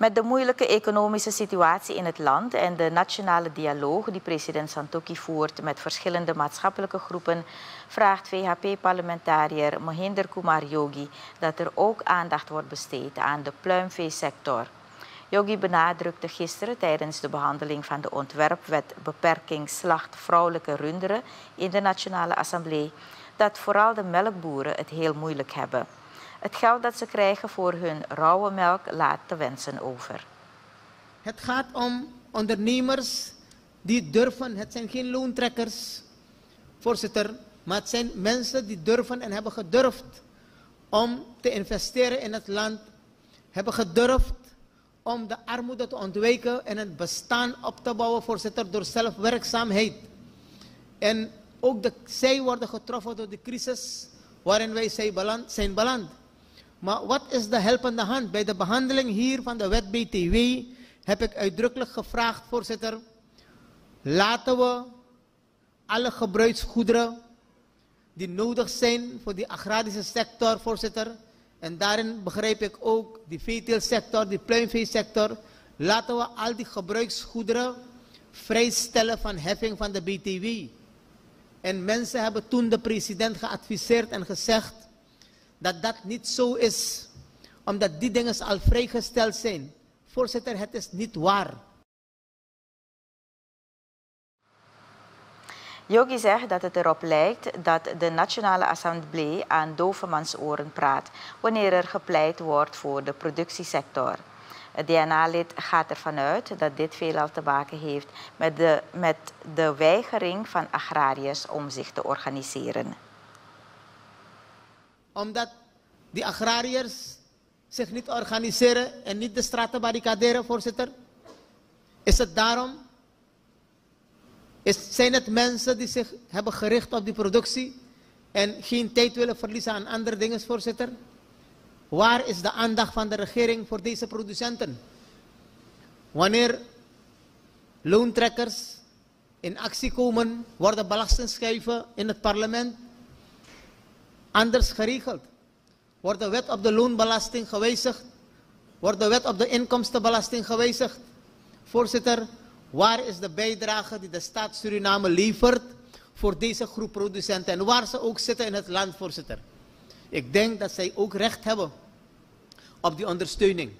Met de moeilijke economische situatie in het land en de nationale dialoog die president Santokhi voert met verschillende maatschappelijke groepen, vraagt VHP-parlementariër Mohinder Kumar Yogi dat er ook aandacht wordt besteed aan de pluimveesector. Yogi benadrukte gisteren tijdens de behandeling van de ontwerpwet beperking slacht vrouwelijke runderen in de Nationale Assemblée dat vooral de melkboeren het heel moeilijk hebben. Het geld dat ze krijgen voor hun rauwe melk laat te wensen over. Het gaat om ondernemers die durven. Het zijn geen loontrekkers, voorzitter. Maar het zijn mensen die durven en hebben gedurfd om te investeren in het land. Hebben gedurfd om de armoede te ontwijken en het bestaan op te bouwen, voorzitter, door zelfwerkzaamheid. En ook de, zij worden getroffen door de crisis waarin wij zijn beland. Maar wat is de helpende hand? Bij de behandeling hier van de wet BTW heb ik uitdrukkelijk gevraagd, voorzitter, laten we alle gebruiksgoederen die nodig zijn voor die agrarische sector, voorzitter, en daarin begrijp ik ook die veeteelsector, die pluimveesector, laten we al die gebruiksgoederen vrijstellen van heffing van de BTW. En mensen hebben toen de president geadviseerd en gezegd, dat dat niet zo is, omdat die dingen al vrijgesteld zijn. Voorzitter, het is niet waar. Yogi zegt dat het erop lijkt dat de Nationale Assemblée aan dovenmansoren praat wanneer er gepleit wordt voor de productiesector. Het DNA-lid gaat ervan uit dat dit veelal te maken heeft met de, met de weigering van agrariërs om zich te organiseren omdat die agrariërs zich niet organiseren en niet de straten barricaderen, voorzitter? Is het daarom? Is, zijn het mensen die zich hebben gericht op die productie en geen tijd willen verliezen aan andere dingen, voorzitter? Waar is de aandacht van de regering voor deze producenten? Wanneer loontrekkers in actie komen, worden belastingschijven in het parlement anders geregeld. Wordt de wet op de loonbelasting gewijzigd? Wordt de wet op de inkomstenbelasting gewijzigd? Voorzitter, waar is de bijdrage die de staat Suriname levert voor deze groep producenten en waar ze ook zitten in het land, voorzitter? Ik denk dat zij ook recht hebben op die ondersteuning.